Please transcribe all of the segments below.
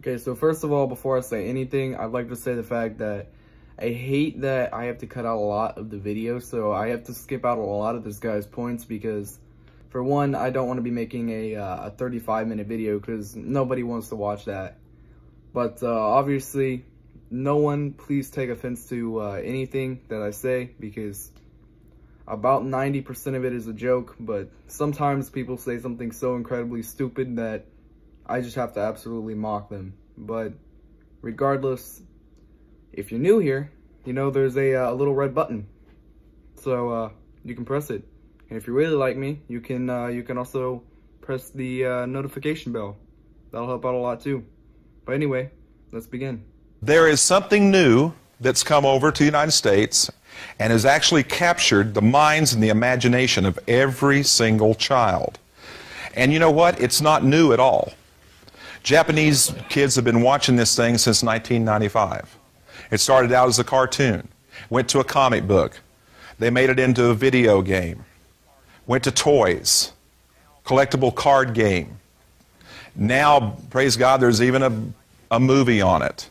Okay, so first of all, before I say anything, I'd like to say the fact that I hate that I have to cut out a lot of the video, so I have to skip out a lot of this guy's points because, for one, I don't want to be making a, uh, a 35 minute video because nobody wants to watch that. But uh, obviously, no one please take offense to uh, anything that I say because about 90% of it is a joke, but sometimes people say something so incredibly stupid that I just have to absolutely mock them. But regardless, if you're new here, you know there's a, uh, a little red button. So uh, you can press it. And if you really like me, you can uh, you can also press the uh, notification bell. That'll help out a lot too. But anyway, let's begin. There is something new that's come over to the United States and has actually captured the minds and the imagination of every single child. And you know what? It's not new at all. Japanese kids have been watching this thing since 1995. It started out as a cartoon, went to a comic book, they made it into a video game, went to toys, collectible card game. Now, praise God, there's even a, a movie on it.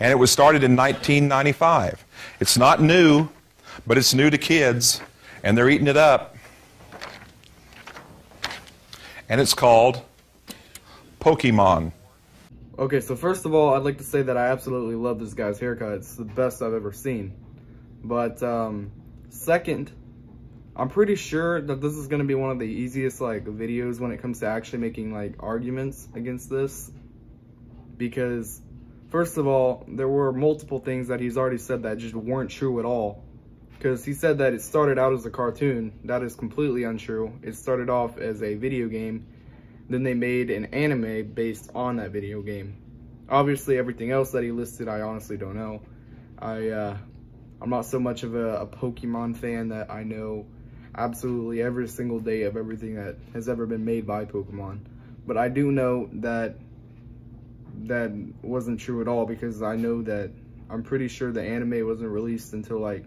And it was started in 1995. It's not new, but it's new to kids, and they're eating it up. And it's called Pokemon. Okay, so first of all, I'd like to say that I absolutely love this guy's haircut. It's the best I've ever seen. But um, second, I'm pretty sure that this is going to be one of the easiest like videos when it comes to actually making like arguments against this. Because first of all, there were multiple things that he's already said that just weren't true at all. Because he said that it started out as a cartoon. That is completely untrue. It started off as a video game then they made an anime based on that video game. Obviously, everything else that he listed, I honestly don't know. I, uh, I'm not so much of a, a Pokemon fan that I know absolutely every single day of everything that has ever been made by Pokemon. But I do know that that wasn't true at all because I know that I'm pretty sure the anime wasn't released until like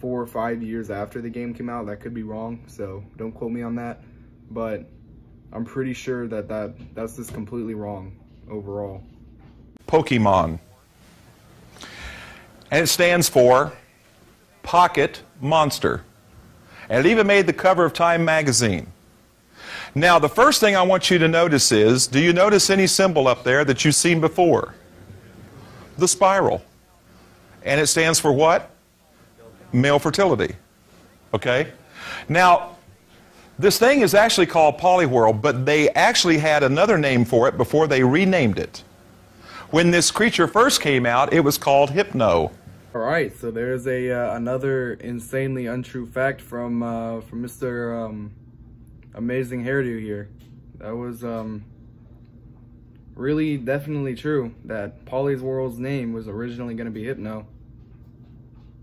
four or five years after the game came out. That could be wrong, so don't quote me on that. But I'm pretty sure that, that that's just completely wrong overall. Pokemon. And it stands for Pocket Monster. And it even made the cover of Time magazine. Now, the first thing I want you to notice is, do you notice any symbol up there that you've seen before? The spiral. And it stands for what? Male fertility. Okay? Now, this thing is actually called Poliwhirl, but they actually had another name for it before they renamed it. When this creature first came out, it was called Hypno. All right, so there's a uh, another insanely untrue fact from uh, from Mr. Um, Amazing Hairdo here. That was um, really definitely true that Poliwhirl's name was originally going to be Hypno.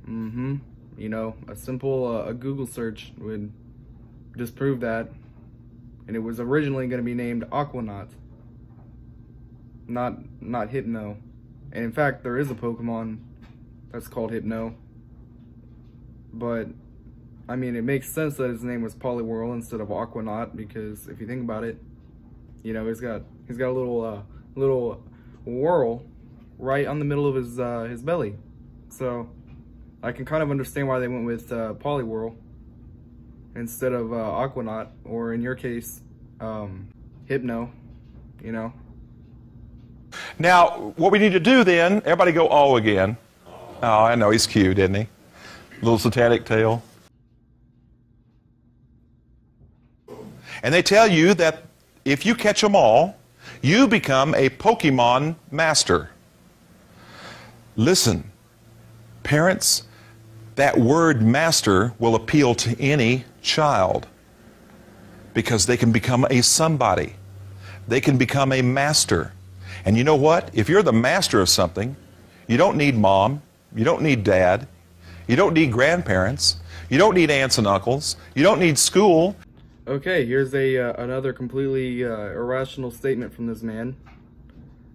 Mm-hmm. You know, a simple uh, a Google search would disproved that. And it was originally going to be named Aquanaut. Not, not Hypno. And in fact, there is a Pokemon that's called Hypno. But, I mean, it makes sense that his name was Poliwhirl instead of Aquanaut because if you think about it, you know, he's got he's got a little uh, little whirl right on the middle of his uh, his belly. So I can kind of understand why they went with uh, Poliwhirl instead of uh, Aquanaut, or in your case, um, Hypno, you know. Now, what we need to do then, everybody go, oh, again. Oh, I know, he's cute, isn't he? Little satanic tail. And they tell you that if you catch them all, you become a Pokemon master. Listen, parents, that word master will appeal to any child because they can become a somebody. They can become a master. And you know what? If you're the master of something, you don't need mom, you don't need dad, you don't need grandparents, you don't need aunts and uncles, you don't need school. Okay, here's a uh, another completely uh, irrational statement from this man.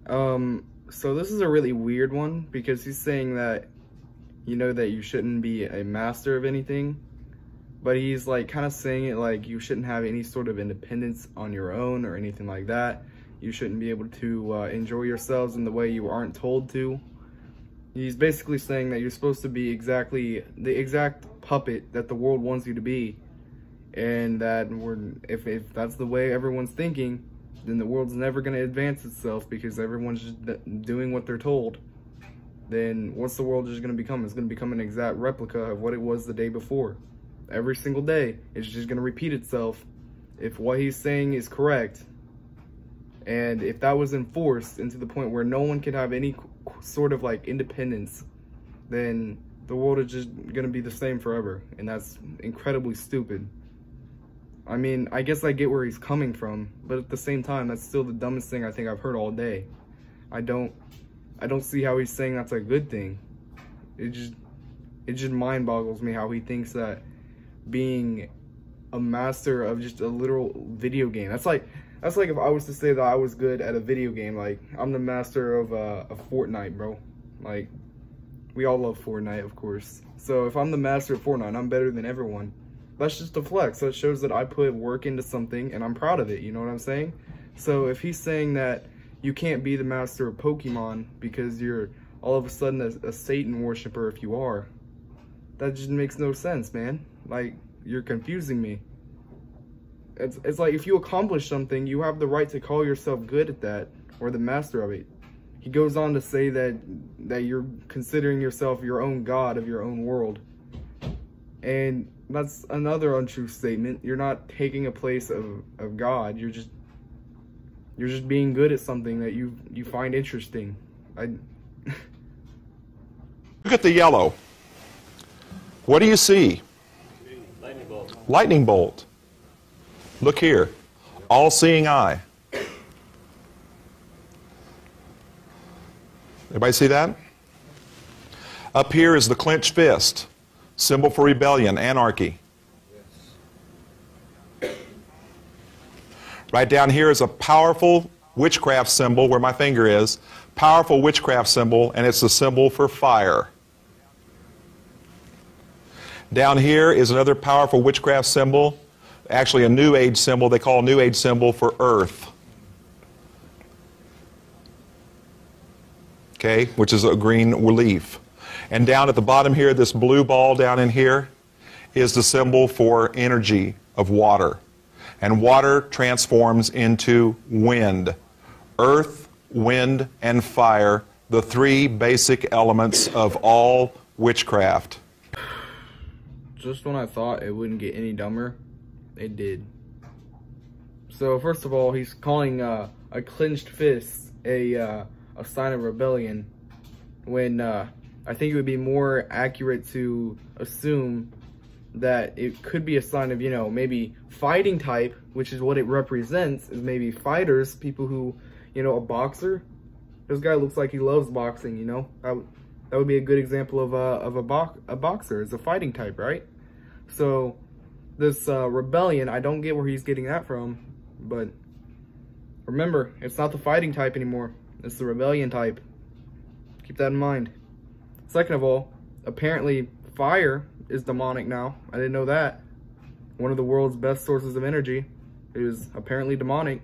Um, so this is a really weird one because he's saying that you know that you shouldn't be a master of anything but he's like kind of saying it like you shouldn't have any sort of independence on your own or anything like that you shouldn't be able to uh, enjoy yourselves in the way you aren't told to. He's basically saying that you're supposed to be exactly the exact puppet that the world wants you to be. And that we're, if, if that's the way everyone's thinking, then the world's never going to advance itself because everyone's just doing what they're told. Then what's the world just going to become? It's going to become an exact replica of what it was the day before. Every single day, it's just going to repeat itself. If what he's saying is correct, and if that was enforced into the point where no one could have any sort of like independence, then the world is just going to be the same forever. And that's incredibly stupid. I mean, I guess I get where he's coming from, but at the same time, that's still the dumbest thing I think I've heard all day. I don't, I don't see how he's saying that's a good thing. It just, it just mind boggles me how he thinks that being a master of just a literal video game. That's like, that's like if I was to say that I was good at a video game, like I'm the master of uh, a Fortnite, bro. Like, we all love Fortnite, of course. So if I'm the master of Fortnite, I'm better than everyone that's just a flex. That shows that I put work into something and I'm proud of it. You know what I'm saying? So if he's saying that you can't be the master of Pokemon because you're all of a sudden a, a Satan worshiper if you are, that just makes no sense, man. Like, you're confusing me. It's, it's like if you accomplish something, you have the right to call yourself good at that or the master of it. He goes on to say that that you're considering yourself your own god of your own world. And that's another untrue statement. You're not taking a place of, of God. You're just you're just being good at something that you you find interesting. I Look at the yellow. What do you see? Lightning bolt. Lightning bolt. Look here. All seeing eye. Everybody see that? Up here is the clenched fist symbol for rebellion, anarchy. Right down here is a powerful witchcraft symbol where my finger is. Powerful witchcraft symbol, and it's a symbol for fire. Down here is another powerful witchcraft symbol, actually a New Age symbol. They call a New Age symbol for earth. Okay, which is a green leaf. And down at the bottom here, this blue ball down in here is the symbol for energy of water. And water transforms into wind. Earth, wind, and fire, the three basic elements of all witchcraft. Just when I thought it wouldn't get any dumber, it did. So first of all, he's calling uh, a clenched fist a uh, a sign of rebellion when uh, I think it would be more accurate to assume that it could be a sign of, you know, maybe fighting type, which is what it represents, is maybe fighters, people who, you know, a boxer. This guy looks like he loves boxing, you know? That, that would be a good example of a, of a, bo a boxer, is a fighting type, right? So, this uh, rebellion, I don't get where he's getting that from, but remember, it's not the fighting type anymore. It's the rebellion type. Keep that in mind. Second of all, apparently fire is demonic now. I didn't know that. One of the world's best sources of energy is apparently demonic.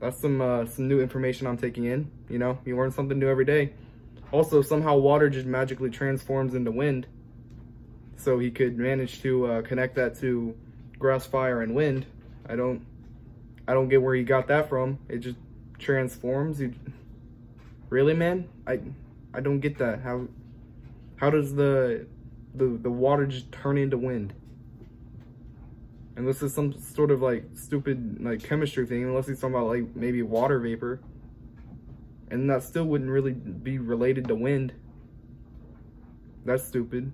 That's some uh, some new information I'm taking in. You know, you learn something new every day. Also, somehow water just magically transforms into wind. So he could manage to uh, connect that to grass, fire, and wind. I don't, I don't get where he got that from. It just transforms. You, really, man? I, I don't get that. How how does the the the water just turn into wind? And unless it's some sort of like stupid like chemistry thing, unless he's talking about like maybe water vapor. And that still wouldn't really be related to wind. That's stupid.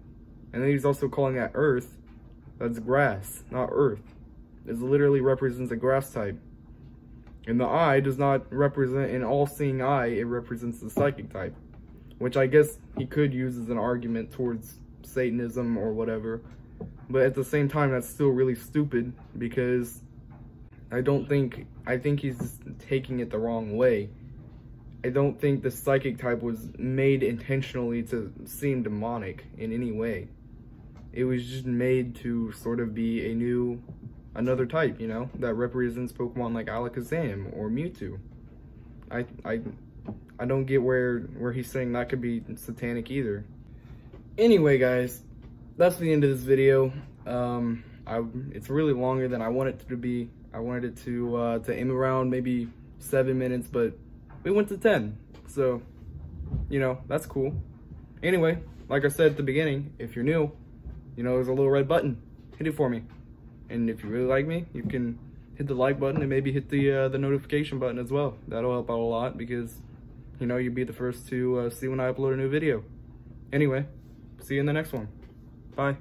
And then he's also calling that earth. That's grass, not earth. It literally represents a grass type. And the eye does not represent an all-seeing eye, it represents the psychic type which I guess he could use as an argument towards Satanism or whatever. But at the same time, that's still really stupid because I don't think, I think he's taking it the wrong way. I don't think the psychic type was made intentionally to seem demonic in any way. It was just made to sort of be a new another type, you know, that represents Pokemon like Alakazam or Mewtwo. I I I don't get where where he's saying that could be satanic either. Anyway, guys, that's the end of this video. Um, I it's really longer than I wanted it to be. I wanted it to uh, to aim around maybe seven minutes, but we went to ten. So, you know, that's cool. Anyway, like I said at the beginning, if you're new, you know, there's a little red button. Hit it for me. And if you really like me, you can hit the like button and maybe hit the uh, the notification button as well. That'll help out a lot because, you know, you'll be the first to uh, see when I upload a new video. Anyway, see you in the next one. Bye.